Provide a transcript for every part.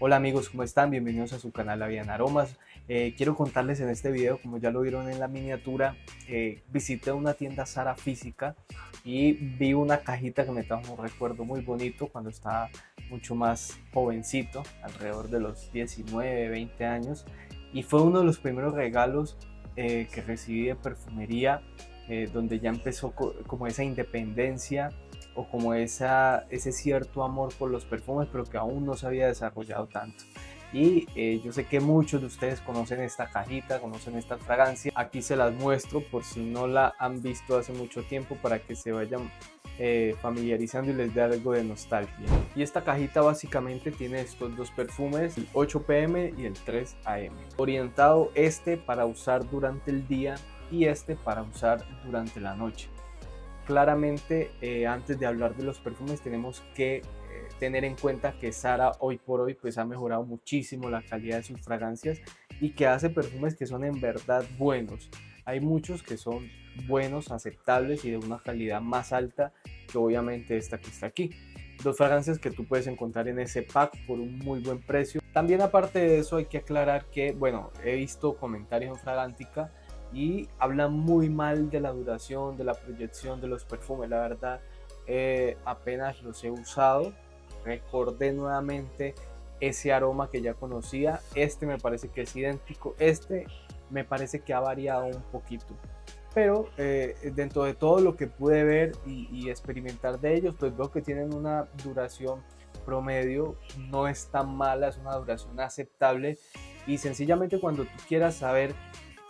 Hola amigos, ¿cómo están? Bienvenidos a su canal Avian Aromas. Eh, quiero contarles en este video, como ya lo vieron en la miniatura, eh, visité una tienda Sara física y vi una cajita que me trajo un recuerdo muy bonito cuando estaba mucho más jovencito, alrededor de los 19, 20 años. Y fue uno de los primeros regalos eh, que recibí de perfumería, donde ya empezó como esa independencia o como esa, ese cierto amor por los perfumes, pero que aún no se había desarrollado tanto. Y eh, yo sé que muchos de ustedes conocen esta cajita, conocen esta fragancia. Aquí se las muestro por si no la han visto hace mucho tiempo para que se vayan eh, familiarizando y les dé algo de nostalgia. Y esta cajita básicamente tiene estos dos perfumes, el 8 pm y el 3 am. Orientado este para usar durante el día y este para usar durante la noche claramente eh, antes de hablar de los perfumes tenemos que eh, tener en cuenta que Sara hoy por hoy pues ha mejorado muchísimo la calidad de sus fragancias y que hace perfumes que son en verdad buenos. Hay muchos que son buenos, aceptables y de una calidad más alta que obviamente esta que está aquí. Dos fragancias que tú puedes encontrar en ese pack por un muy buen precio. También aparte de eso hay que aclarar que, bueno, he visto comentarios en Fragántica y habla muy mal de la duración, de la proyección de los perfumes. La verdad, eh, apenas los he usado, recordé nuevamente ese aroma que ya conocía. Este me parece que es idéntico. Este me parece que ha variado un poquito. Pero eh, dentro de todo lo que pude ver y, y, experimentar de ellos, pues veo que tienen una duración promedio, no es tan mala, es una duración aceptable. Y sencillamente cuando tú quieras saber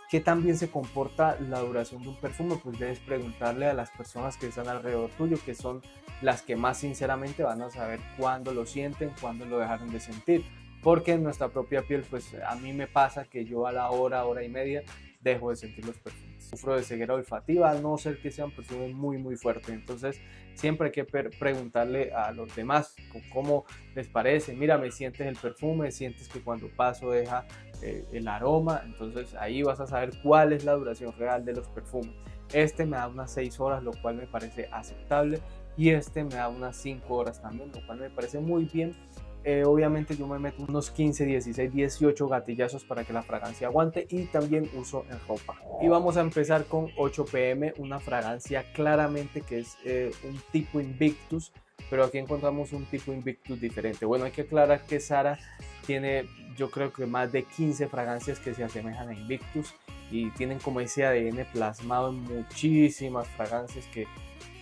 ¿Qué tan bien se comporta la duración de un perfume? Pues debes preguntarle a las personas que están alrededor tuyo, que son las que más sinceramente van a saber cuándo lo sienten, cuándo lo dejaron de sentir. Porque en nuestra propia piel, pues a mí me pasa que yo a la hora, hora y media, dejo de sentir los perfumes. Sufro de ceguera olfativa, a no ser que sean perfumes muy, muy fuertes. Entonces, siempre hay que preguntarle a los demás cómo les parece. Mira, me sientes el perfume, sientes que cuando paso deja eh, el aroma, entonces ahí vas a saber cuál es la duración real de los perfumes. Este me da unas 6 horas, lo cual me parece aceptable, y este me da unas 5 horas también, lo cual me parece muy bien. Eh, obviamente yo me meto unos 15, 16, 18 gatillazos para que la fragancia aguante y también uso en ropa. Y vamos a empezar con 8 pm, una fragancia claramente que es eh, un tipo Invictus, pero aquí encontramos un tipo Invictus diferente. Bueno, hay que aclarar que Sara tiene yo creo que más de 15 fragancias que se asemejan a Invictus y tienen como ese ADN plasmado en muchísimas fragancias que,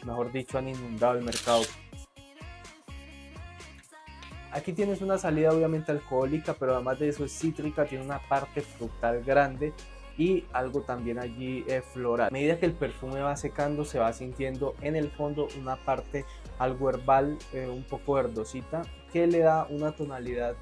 mejor dicho, han inundado el mercado. Aquí tienes una salida obviamente alcohólica, pero además de eso es cítrica, tiene una parte frutal grande y algo también allí eh, floral. A medida que el perfume va secando, se va sintiendo en el fondo una parte algo herbal, eh, un poco verdosita, que le da una tonalidad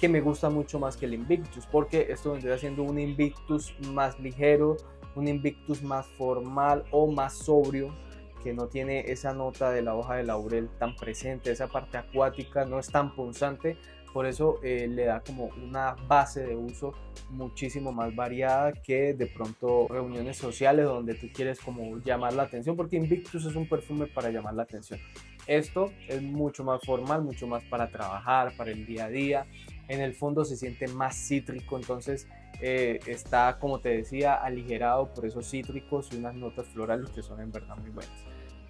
que me gusta mucho más que el Invictus, porque esto vendría siendo un Invictus más ligero, un Invictus más formal o más sobrio, que no tiene esa nota de la hoja de laurel tan presente, esa parte acuática no es tan punzante, por eso eh, le da como una base de uso muchísimo más variada que de pronto reuniones sociales donde tú quieres como llamar la atención, porque Invictus es un perfume para llamar la atención. Esto es mucho más formal, mucho más para trabajar, para el día a día, en el fondo se siente más cítrico, entonces eh, está, como te decía, aligerado por esos cítricos y unas notas florales que son en verdad muy buenas.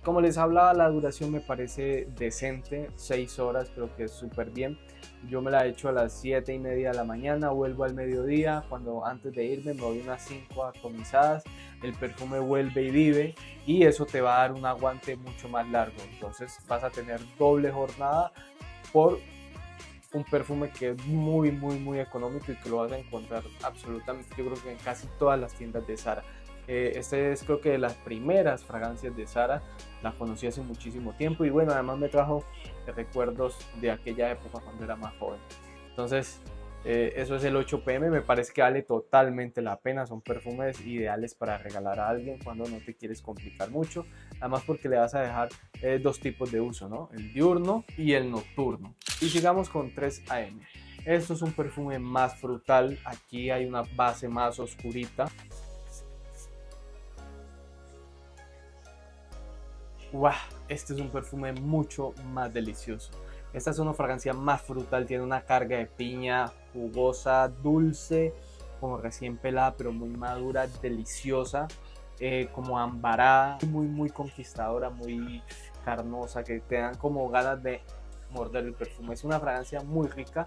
Como les hablaba, la duración me parece decente, 6 horas creo que es súper bien. Yo me la he hecho a las 7 y media de la mañana, vuelvo al mediodía, cuando antes de irme me doy unas 5 atomizadas, el perfume vuelve y vive y eso te va a dar un aguante mucho más largo. Entonces vas a tener doble jornada por un perfume que es muy, muy, muy económico y que lo vas a encontrar absolutamente, yo creo que en casi todas las tiendas de Sara. Eh, este es creo que de las primeras fragancias de Sara, la conocí hace muchísimo tiempo y bueno, además me trajo recuerdos de aquella época cuando era más joven. Entonces, eh, eso es el 8 pm, me parece que vale totalmente la pena, son perfumes ideales para regalar a alguien cuando no te quieres complicar mucho, además porque le vas a dejar eh, dos tipos de uso, ¿no? el diurno y el nocturno. Y sigamos con 3 am. Esto es un perfume más frutal, aquí hay una base más oscurita. ¡Wow! Este es un perfume mucho más delicioso Esta es una fragancia más frutal, tiene una carga de piña jugosa, dulce, como recién pelada, pero muy madura, deliciosa, eh, como ambarada, muy, muy conquistadora, muy carnosa, que te dan como ganas de morder el perfume. Es una fragancia muy rica.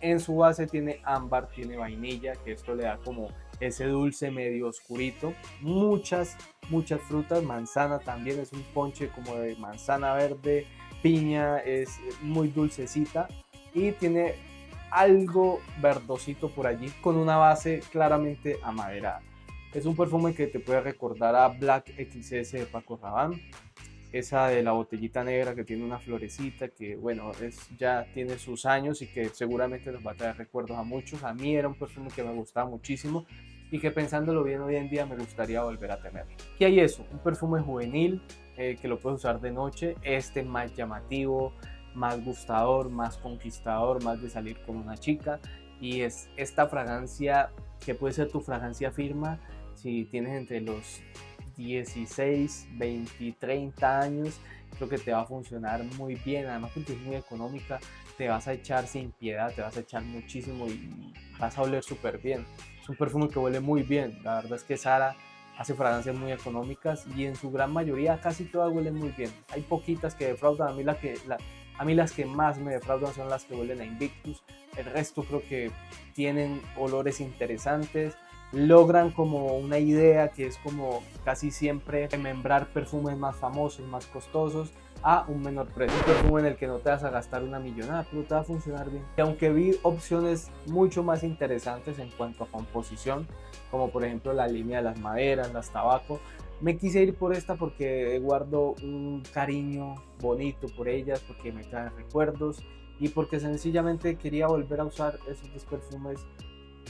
En su base tiene ámbar, tiene vainilla, que esto le da como ese dulce medio oscurito. Muchas, muchas frutas. Manzana también es un ponche como de manzana verde. Piña es muy dulcecita. Y tiene algo verdosito por allí con una base claramente amaderada. Es un perfume que te puede recordar a Black XS de Paco Rabanne esa de la botellita negra que tiene una florecita que bueno es ya tiene sus años y que seguramente nos va a traer recuerdos a muchos a mí era un perfume que me gustaba muchísimo y que pensándolo bien hoy en día me gustaría volver a tener ¿qué hay eso? un perfume juvenil eh, que lo puedes usar de noche este más llamativo más gustador más conquistador más de salir con una chica y es esta fragancia que puede ser tu fragancia firma si tienes entre los 16, 20, 30 años, creo que te va a funcionar muy bien. Además, porque es muy económica, te vas a echar sin piedad, te vas a echar muchísimo y vas a oler súper bien. Es un perfume que huele muy bien. La verdad es que Sara hace fragancias muy económicas y en su gran mayoría casi todas huelen muy bien. Hay poquitas que defraudan. A mí, la que, a mí las que más me defraudan son las que huelen a Invictus. El resto creo que tienen olores interesantes logran como una idea que es como casi siempre remembrar perfumes más famosos, más costosos a un menor precio. Un perfume en el que no te vas a gastar una millonada, pero te va a funcionar bien. Y aunque vi opciones mucho más interesantes en cuanto a composición, como por ejemplo la línea de las maderas, las tabaco, me quise ir por esta porque guardo un cariño bonito por ellas, porque me traen recuerdos y porque sencillamente quería volver a usar esos perfumes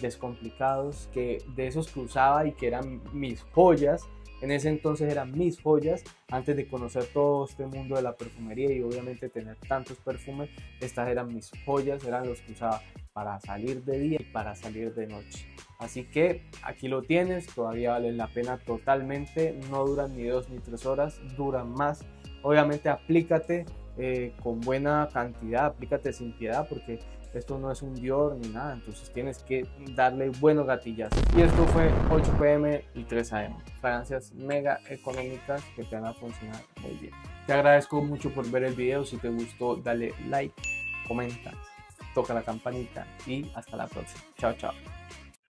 descomplicados, que de esos que usaba y que eran mis joyas. En ese entonces eran mis joyas, antes de conocer todo este mundo de la perfumería y obviamente tener tantos perfumes, estas eran mis joyas, eran los que usaba para salir de día y para salir de noche. Así que aquí lo tienes, todavía valen la pena totalmente, no duran ni dos ni tres horas, duran más. Obviamente aplícate eh, con buena cantidad, aplícate sin piedad porque esto no es un Dior ni nada, entonces tienes que darle buenos gatillazos. Y esto fue 8 pm y 3 am. Fragancias mega económicas que te van a funcionar muy bien. Te agradezco mucho por ver el video. Si te gustó, dale like, comenta, toca la campanita y hasta la próxima. Chao, chao.